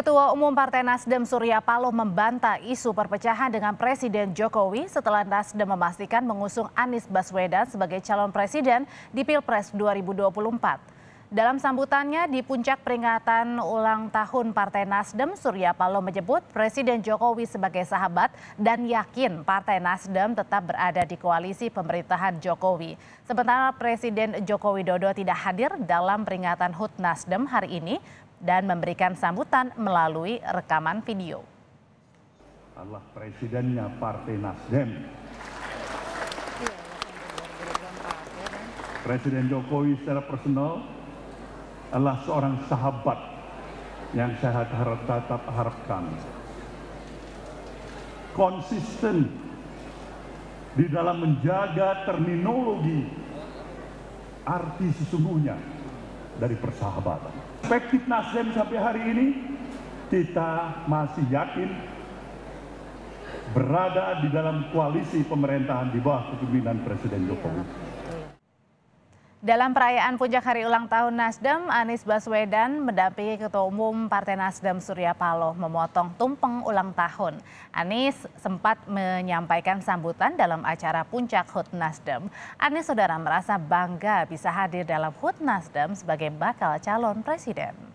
Ketua Umum Partai Nasdem Surya Paloh membantah isu perpecahan dengan Presiden Jokowi setelah Nasdem memastikan mengusung Anies Baswedan sebagai calon presiden di Pilpres 2024. Dalam sambutannya di puncak peringatan ulang tahun Partai Nasdem, Surya Paloh menyebut Presiden Jokowi sebagai sahabat dan yakin Partai Nasdem tetap berada di koalisi pemerintahan Jokowi. Sementara Presiden Joko Widodo tidak hadir dalam peringatan HUT Nasdem hari ini, dan memberikan sambutan melalui rekaman video. Allah presidennya Partai Nasdem. Presiden Jokowi secara personal adalah seorang sahabat yang saya harap tetap harapkan. Konsisten di dalam menjaga terminologi arti sesungguhnya dari persahabatan. Perspektif Nasdem sampai hari ini kita masih yakin berada di dalam koalisi pemerintahan di bawah kepemimpinan Presiden Jokowi. Dalam perayaan puncak hari ulang tahun Nasdem, Anies Baswedan mendampingi Ketua Umum Partai Nasdem Surya Paloh memotong tumpeng ulang tahun. Anies sempat menyampaikan sambutan dalam acara puncak HUT Nasdem. Anies saudara merasa bangga bisa hadir dalam HUT Nasdem sebagai bakal calon presiden.